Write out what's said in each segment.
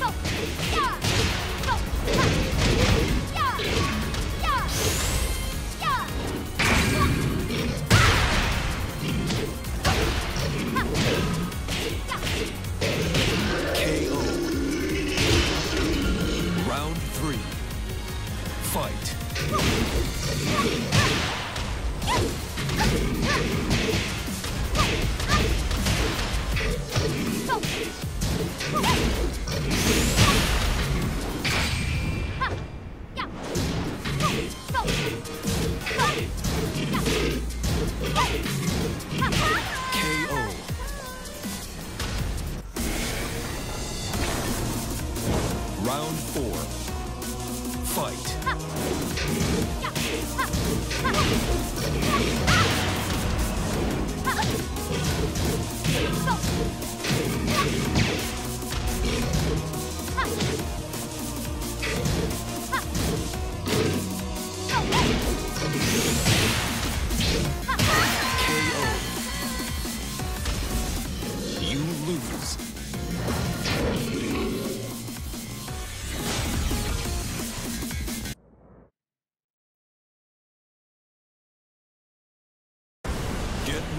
あっ! Round four. Fight.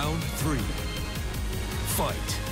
Round three. Fight.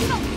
收到